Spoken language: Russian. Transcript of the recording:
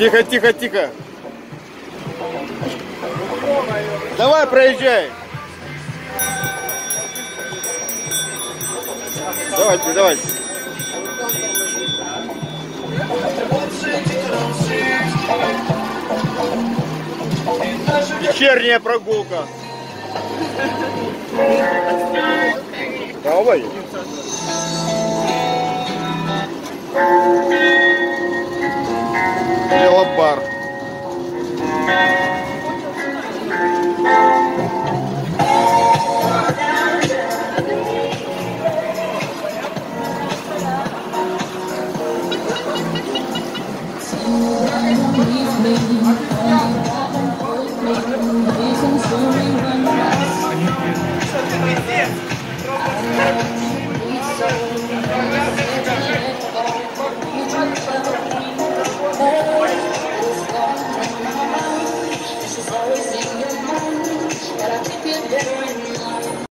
Тихо, тихо, тихо. Давай, проезжай. Давайте, давайте. Вечерняя прогулка. Давай. Давай велобар.